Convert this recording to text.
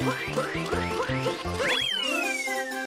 What?